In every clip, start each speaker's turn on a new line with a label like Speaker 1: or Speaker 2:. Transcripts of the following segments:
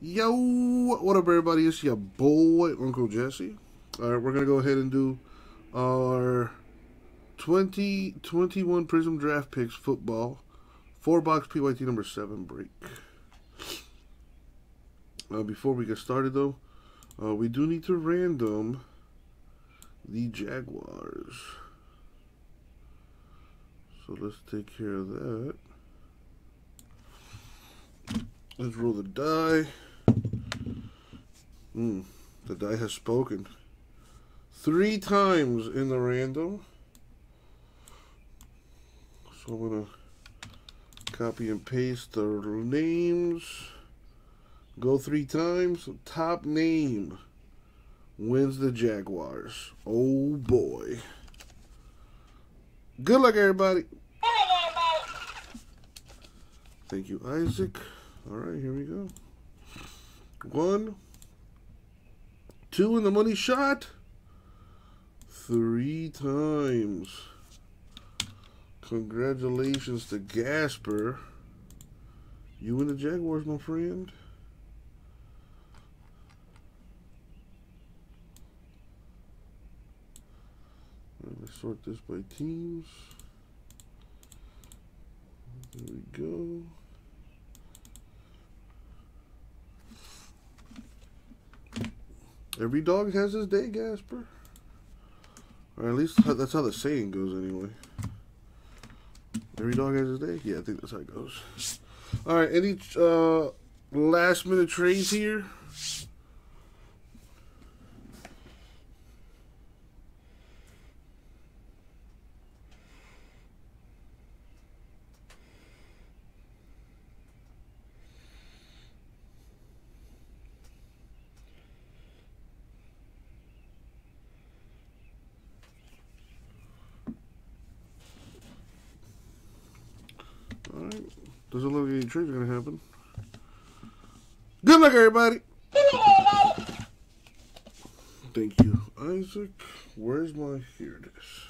Speaker 1: Yo, what up, everybody? It's your boy, Uncle Jesse. All right, we're going to go ahead and do our 2021 Prizm Draft Picks football four box PYT number seven break. Uh, before we get started, though, uh, we do need to random the Jaguars. So let's take care of that. Let's roll the die. Hmm, the die has spoken. Three times in the random. So I'm going to copy and paste the names. Go three times. Top name wins the Jaguars. Oh boy. Good luck, everybody. Thank you, Isaac. All right, here we go. One, two in the money shot. Three times. Congratulations to Gasper. You and the Jaguars, my friend. Let me sort this by teams. There we go. Every dog has his day, Gasper. Or at least that's how the saying goes, anyway. Every dog has his day? Yeah, I think that's how it goes. All right, any uh, last minute trades here? Any trades are going to happen. Good luck, everybody. Thank you, Isaac. Where's my... Here it is.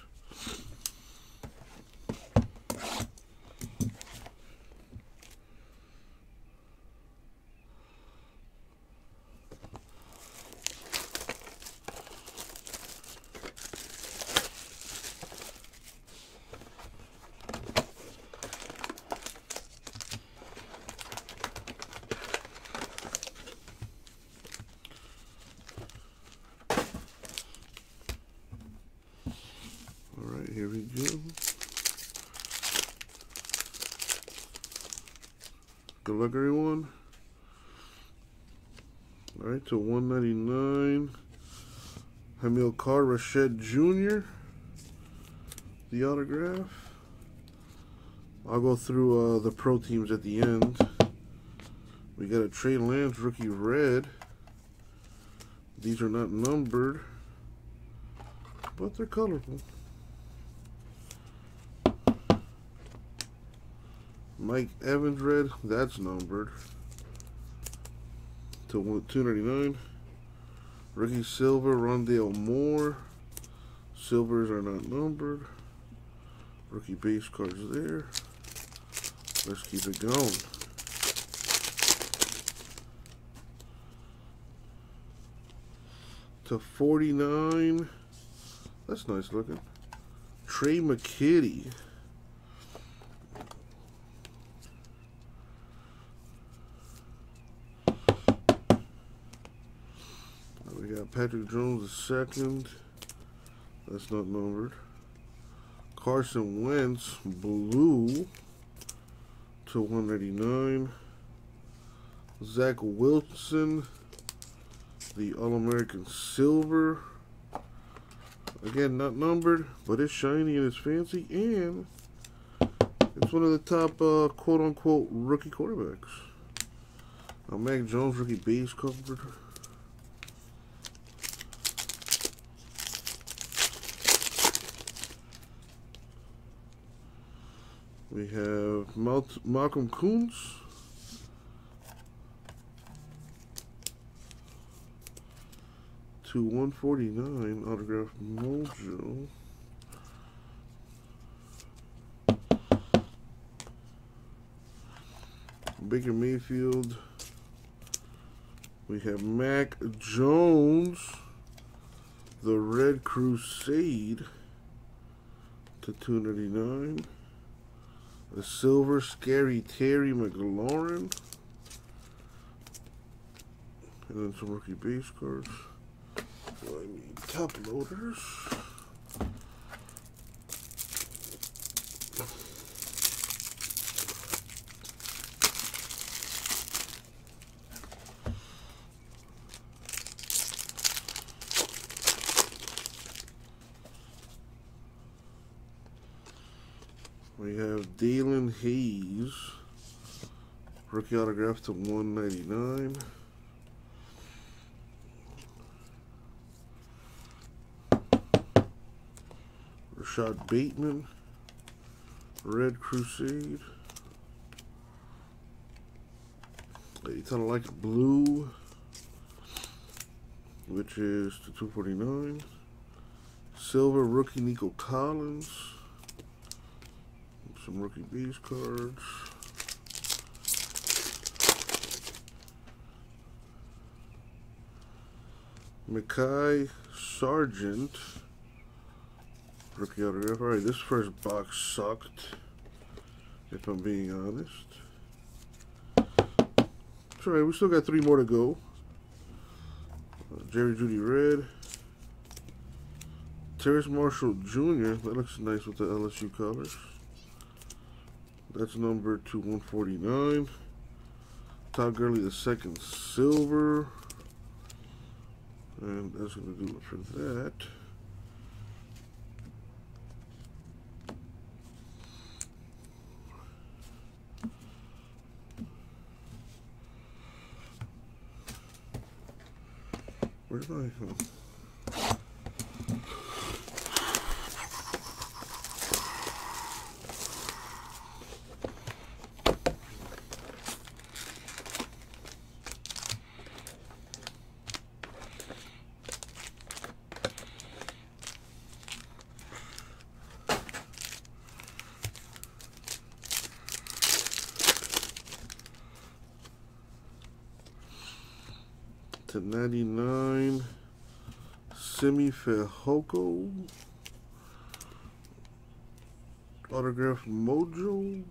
Speaker 1: All right, here we go. Good luck, everyone. All right, to 199. Hamilcar Rashed Jr. The autograph. I'll go through uh, the pro teams at the end. We got a Trey Lance rookie red. These are not numbered, but they're colorful. Mike Evans red, that's numbered to 299. Rookie silver, Rondale Moore. Silvers are not numbered. Rookie base cards there. Let's keep it going. To 49. That's nice looking. Trey McKitty. We got Patrick Jones the second. That's not numbered. Carson Wentz blue to 189. Zach Wilson, the All American silver. Again, not numbered, but it's shiny and it's fancy, and it's one of the top uh, quote unquote rookie quarterbacks. Uh, Mac Jones, rookie base covered. We have Mal Malcolm Koonce. To 149 autograph Mojo. Baker Mayfield We have Mac Jones, the Red Crusade to 299. A silver Scary Terry McLaurin. And then some rookie base cards. So I need top loaders. We have Daelin Hayes, rookie autograph to 199. Rashod Bateman, Red Crusade. You kind of like blue, which is to 249. Silver rookie Nico Collins. Some rookie bees cards. Mekhi Sargent. Rookie autograph. Alright, this first box sucked. If I'm being honest. It's alright, we still got three more to go. Uh, Jerry Jeudy Red. Terrace Marshall Jr. That looks nice with the LSU colors. That's number to 149. Todd Gurley the second silver. And that's going to do it for that. Where's my... Oh. to 99 Simi Fehoko. Autograph Mojo.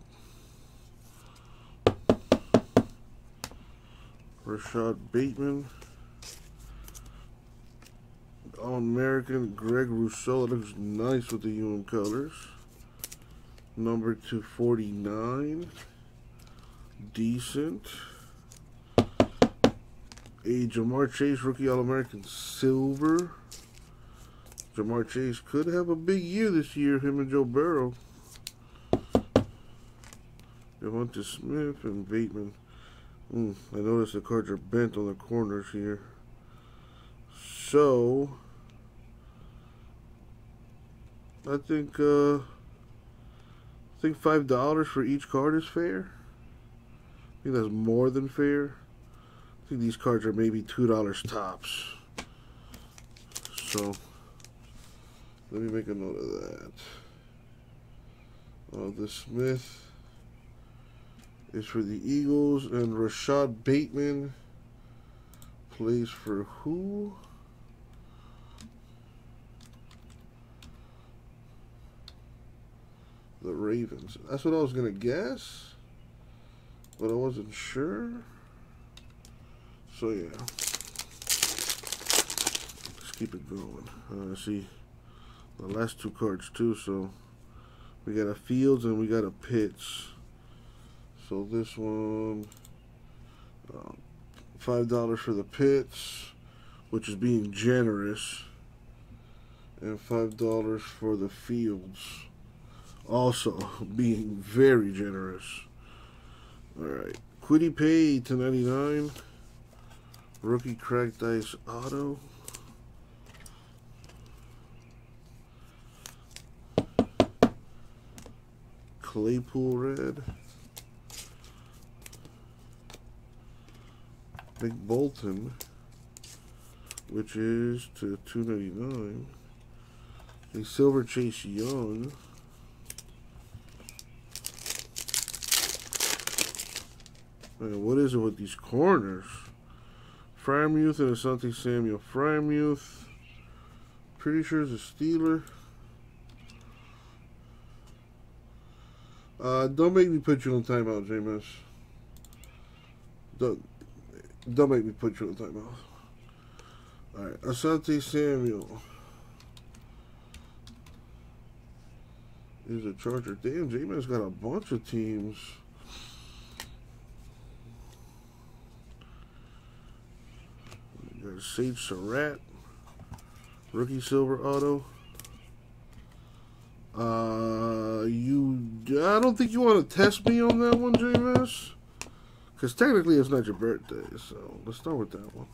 Speaker 1: Rashod Bateman. All American Greg Rousseau. Looks nice with the UM colors. Number 249 decent. A Ja'Marr Chase rookie All American silver. Ja'Marr Chase could have a big year this year, him and Joe Burrow. Devonta Smith and Bateman. Mm, I notice the cards are bent on the corners here. So, I think uh, I think five dollars for each card is fair. I think that's more than fair. I think these cards are maybe $2 tops. So, let me make a note of that. Uh, the Smith is for the Eagles, and Rashod Bateman plays for who? The Ravens. That's what I was going to guess, but I wasn't sure. So yeah, let's keep it going. Uh, see the last two cards too. So we got a Fields and we got a Pitts. So this one, uh, five dollars for the Pitts, which is being generous, and five dollars for the Fields, also being very generous. All right, Kwity Paye to ninety nine. Rookie cracked ice auto. Claypool red. Big Bolton, which is to 299. A Silver Chase Young. Man, what is it with these corners? Freiermuth and Asante Samuel Freiermuth. Pretty sure it's a Steeler. Uh, don't make me put you on timeout, James. Don't, don't make me put you on timeout. Alright, Asante Samuel. Is a Charger. Damn, J-Man's got a bunch of teams. Sage Surratt. Rookie Silver Auto. Uh, you. I don't think you want to test me on that one, JMS. Because technically it's not your birthday, so let's start with that one.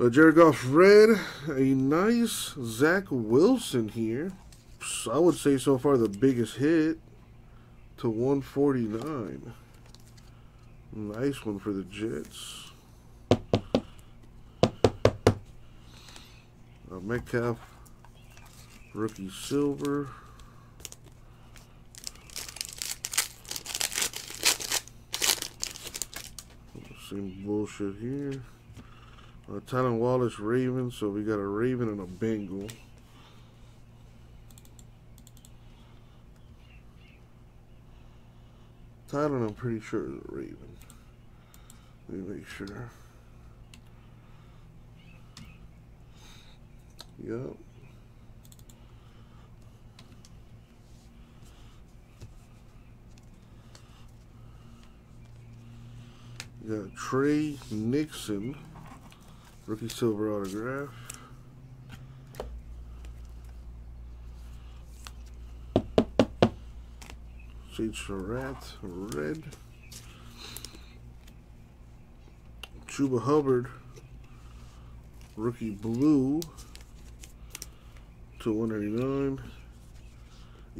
Speaker 1: Uh, Jared Goff Red, a nice Zach Wilson here. I would say so far the biggest hit to 149. Nice one for the Jets. Uh, Metcalf, rookie silver. Same bullshit here. Uh, Tylan Wallace, Raven. So we got a Raven and a Bengal. Tylan, I'm pretty sure is a Raven. Let me make sure. Yep. Got Tre Nixon, rookie silver autograph. Sage Surratt, red. Chuba Hubbard, rookie blue to 189.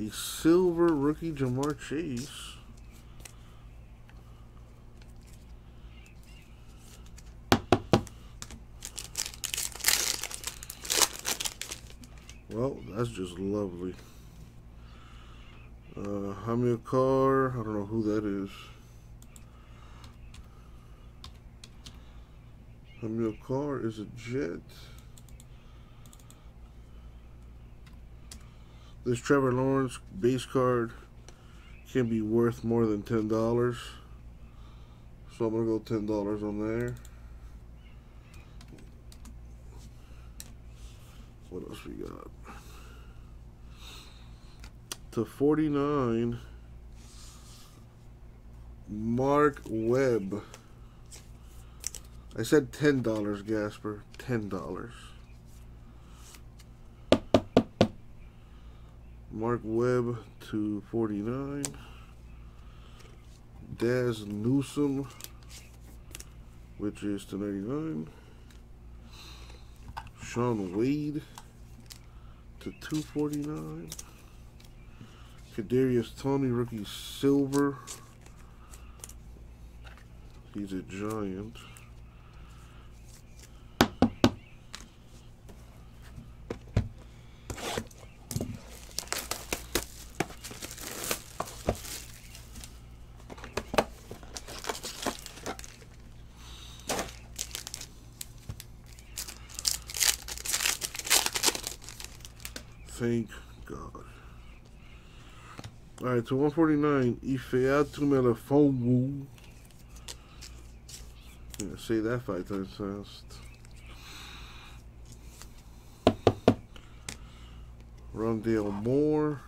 Speaker 1: A silver rookie Ja'Marr Chase. Well, that's just lovely. Uh, Hamilcar, I don't know who that is. Hamilcar is a jet. This Trevor Lawrence base card can be worth more than $10. So I'm going to go $10 on there. What else we got? To 49, Mark Webb. I said $10, Gasper. $10. Mark Webb to 49. Dazz Newsome, which is to 99. Shaun Wade to 249. Kadarius Toney, rookie silver. He's a giant. Thank God. To 149, Ifeatu Melifonwu. Yeah, say that five times fast. Rondale Moore.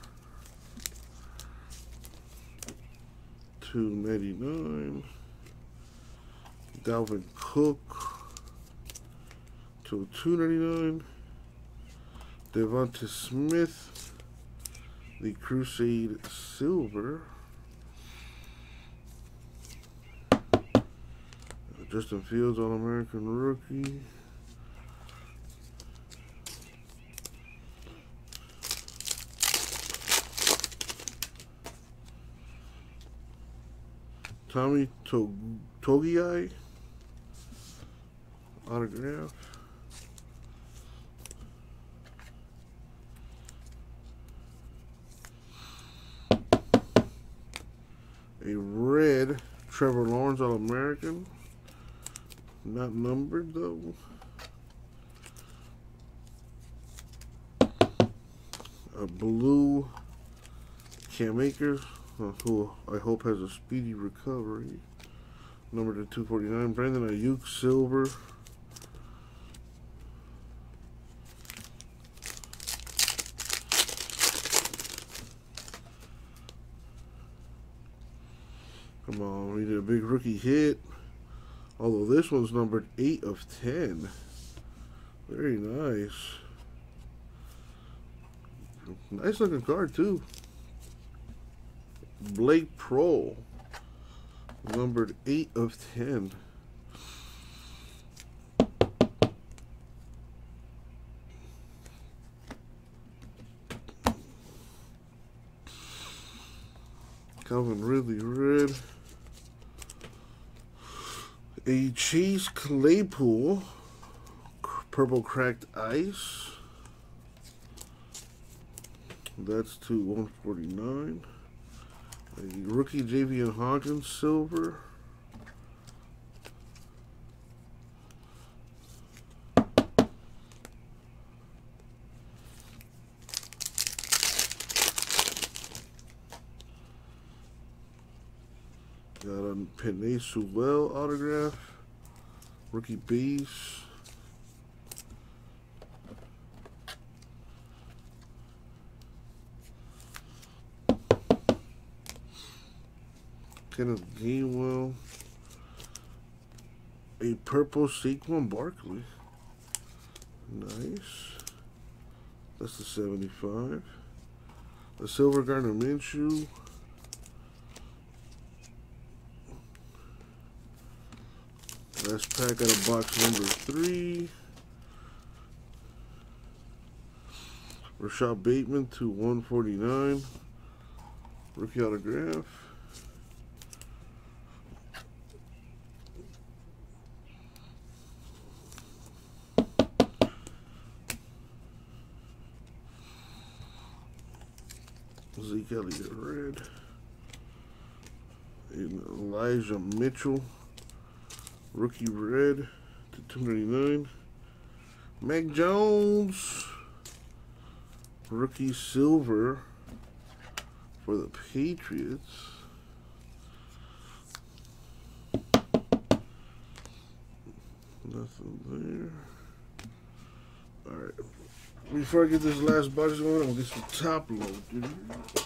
Speaker 1: 299. Dalvin Cook. To 299. Devonta Smith, the Crusade Silver. Justin Fields, All American Rookie. Tommy Togiai, autograph. a red Trevor Lawrence All American. Not numbered though. A blue Cam Akers, uh, who I hope has a speedy recovery. Number to 249. Brandon Aiyuk, silver. Come on, we did a big rookie hit. Although this one's numbered 8 of 10. Very nice. Nice looking card, too. Blake Proehl. Numbered 8 of 10. Calvin Ridley red. A Chase Claypool purple cracked ice. That's to 149. A rookie Javian Hawkins silver. A Sewell autograph. Rookie base. Kenneth Gainwell. A purple Saquon Barkley. Nice. That's the 75. A silver Gardner Minshew. Pack out of box number three. Rashod Bateman to 149. Rookie autograph. Zeke Elliott red. Elijah Mitchell. Rookie red to 299. Mac Jones. Rookie silver for the Patriots. Nothing there. Alright. Before I get this last box going, I'm gonna get some top load, dude.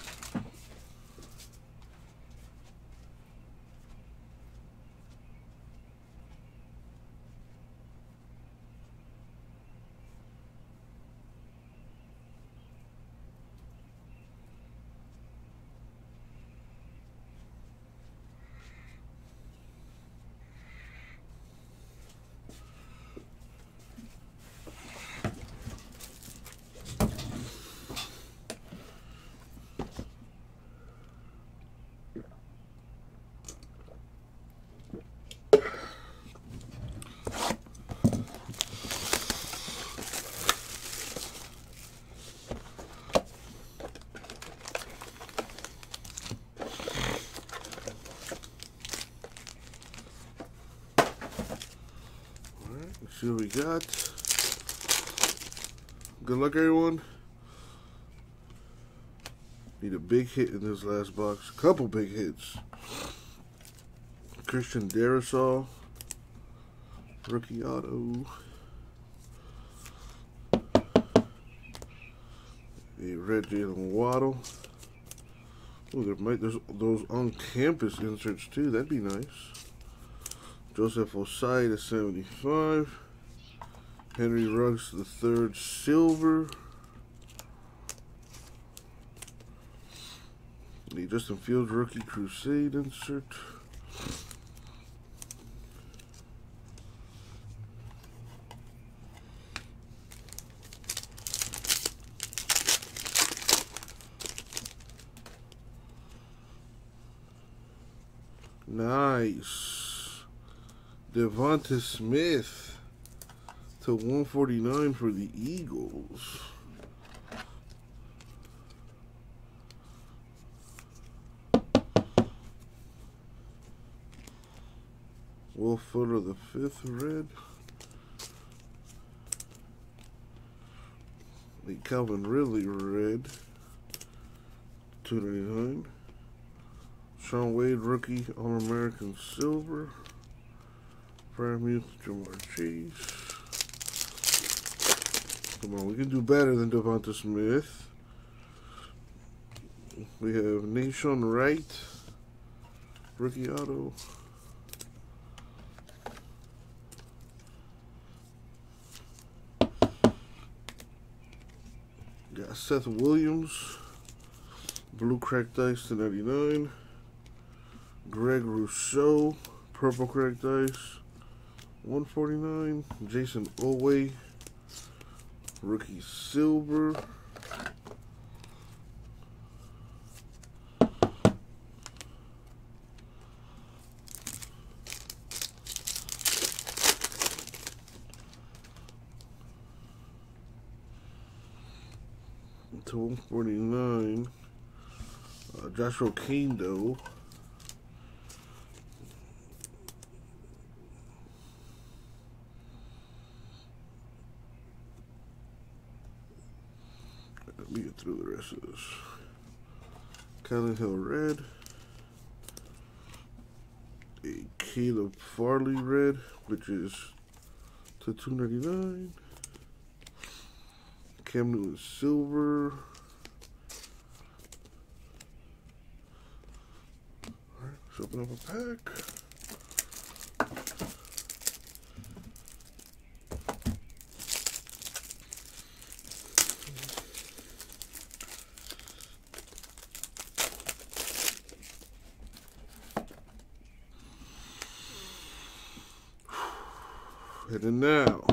Speaker 1: See what we got. Good luck, everyone. Need a big hit in this last box. Couple big hits. Christian Darrisaw. Rookie auto. A red Jalen Waddle. Oh, there might there's those on campus inserts too. That'd be nice. Joseph Ossai to 75. Henry Ruggs the third silver. The Justin Fields rookie crusade insert. Nice. Devonta Smith to 149 for the Eagles. Will Fuller the fifth red. The Calvin Ridley red. 299. Shaun Wade rookie All American silver. Freiermuth Ja'Marr Chase. Come on, we can do better than Devonta Smith. We have Nahshon Wright, rookie auto. Got Seth Williams, blue cracked ice to 99. Greg Rousseau, purple cracked ice, 149. Jayson Oweh, rookie silver. to 149. Uh, Joshua Kaindoh. Let me get through the rest of this. Kylin Hill Red. A Caleb Farley Red, which is to 299. Cam Newton Silver. Alright, let's open up a pack. And now,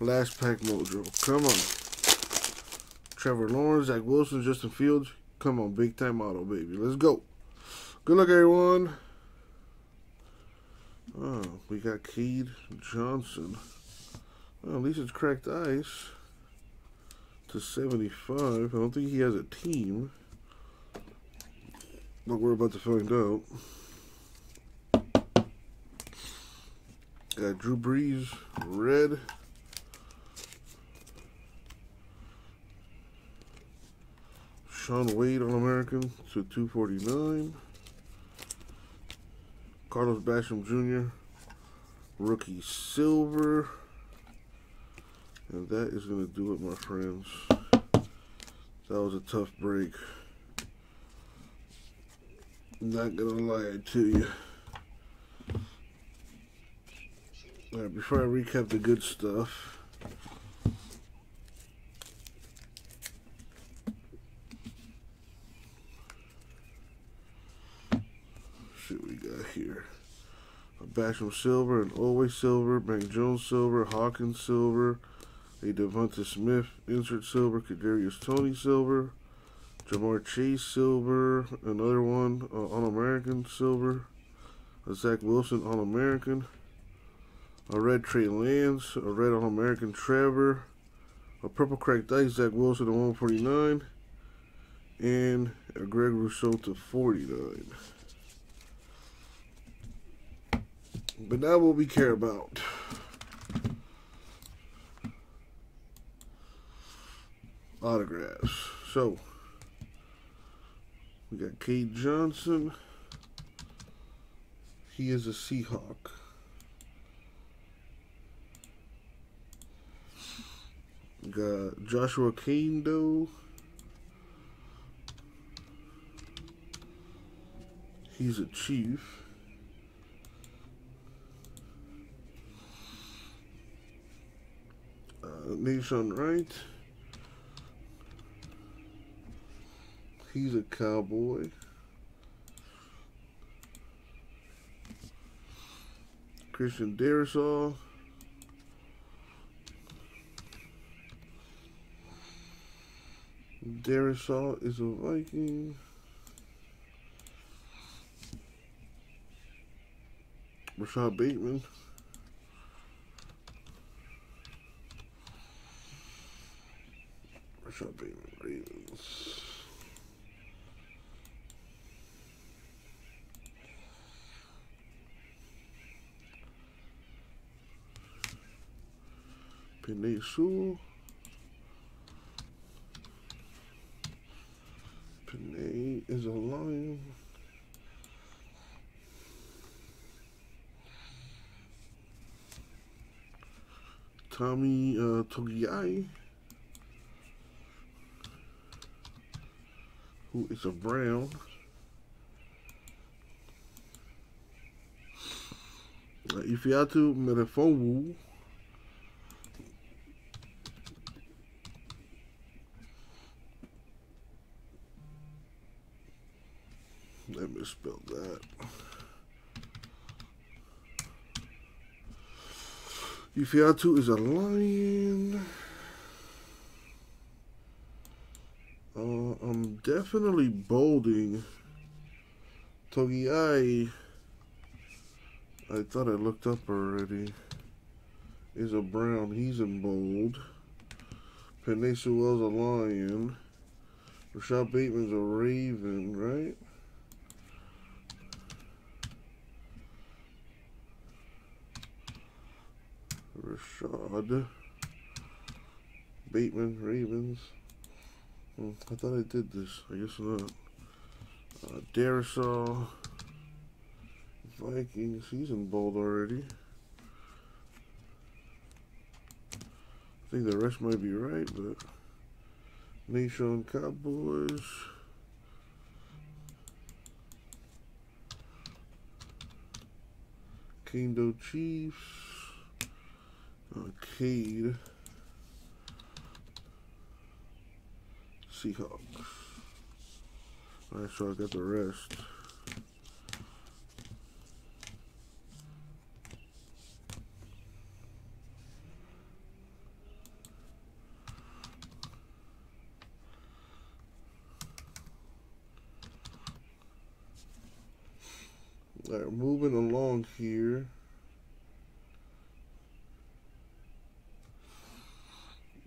Speaker 1: last pack mojo. Come on. Trevor Lawrence, Zach Wilson, Justin Fields. Come on, big time auto, baby. Let's go. Good luck, everyone. Oh, we got Cade Johnson. Well, at least it's cracked ice to 75. I don't think he has a team. But we're about to find out. Got Drew Brees, red. Shaun Wade, All American to 249. Carlos Basham Jr., rookie silver. And that is going to do it, my friends. That was a tough break. Not going to lie to you. Before I recap the good stuff, what we got here. A Basham Silver, an Oweh Silver, Mac Jones Silver, Hawkins Silver, a Devonta Smith Insert Silver, Kadarius Toney Silver, Ja'Marr Chase Silver, another one, uh, All-American Silver, a Zach Wilson All-American, a red Trey Lance, a red All American Trevor, a purple cracked ice Zach Wilson to 149, and a Greg Rousseau to 49. But now what we care about. Autographs. So we got Cade Johnson. He is a Seahawk. Got Joshua Kaindoh. He's a chief. Uh, Nahshon Wright. He's a cowboy. Christian Darrisaw. Darrisaw is a Viking. Rashod Bateman. Rashod Bateman, Ravens. Penei Sewell. Penei is a lion. Tommy uh, Togiai, who is a brown. Uh, Ifeatu Merefonwu. I misspelled that. Ifeatu is a lion. Uh, I'm definitely bolding. Togiai, I thought I looked up already, is a brown. He's in bold. Penei Sewell's a lion. Rashod Bateman's a raven, right? Rashod Bateman, Ravens. Hmm, I thought I did this. I guess not. Uh, Darrisaw, Vikings. He's in bold already. I think the rest might be right, but Nation Cowboys. Kendo Chiefs. Arcade. Seahawks. Alright, so I got the rest. Alright, moving along here.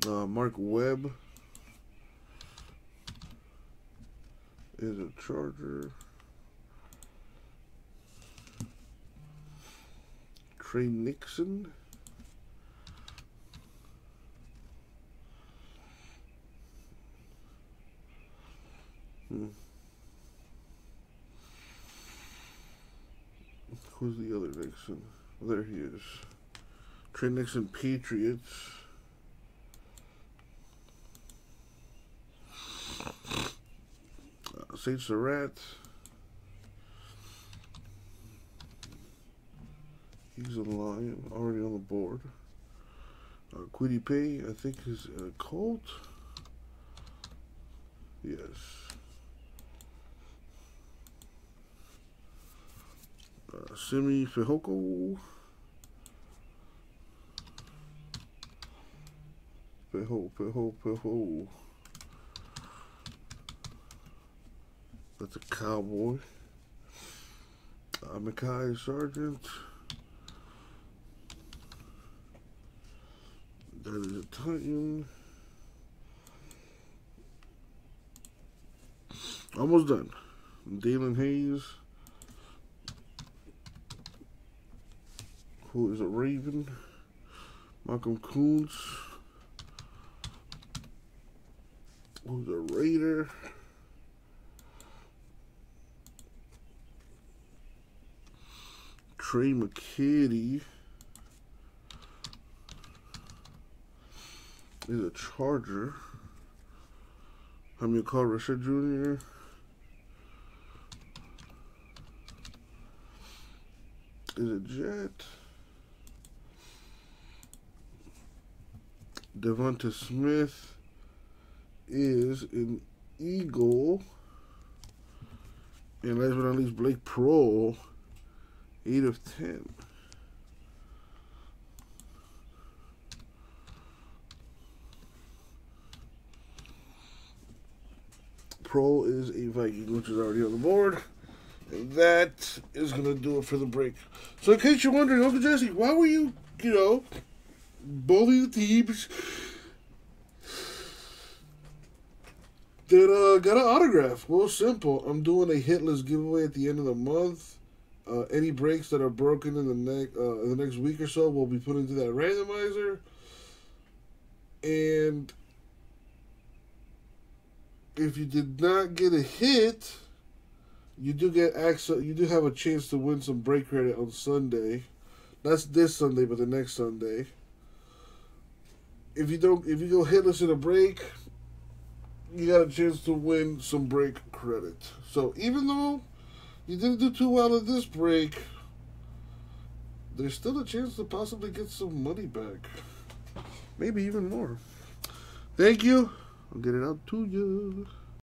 Speaker 1: Uh, Mark Webb is a Charger. Tre Nixon. Hmm. Who's the other Nixon? There he is. Tre Nixon Patriots. Uh, Saint Surratt. He's a lion already on the board. Uh, Kwity Paye, I think, is a Colt. Yes. Uh, Simi Fehoko. Feho, Feho, Feho. That's a cowboy. Uh, Mekhi Sargent. That is a Titan. Almost done. Daelin Hayes. Who is a Raven. Malcolm Koonce. Who's a Raider. Trey McKitty is a Charger. Hamilcar Rashed Jr. is a Jet. Devonta Smith is an Eagle. And last but not least, Blake Proehl 8 of 10. Proehl is a Viking, which is already on the board. And that is going to do it for the break. So, in case you're wondering, Uncle Jesse, why were you, you know, bullying the teams that uh, got an autograph? Well, simple. I'm doing a hitless giveaway at the end of the month. Uh, any breaks that are broken in the next uh, in the next week or so will be put into that randomizer. And if you did not get a hit, you do get access. You do have a chance to win some break credit on Sunday. That's this Sunday, but the next Sunday. If you don't, if you go hitless in a break, you got a chance to win some break credit. So even though you didn't do too well at this break, there's still a chance to possibly get some money back. Maybe even more. Thank you. I'll get it out to you.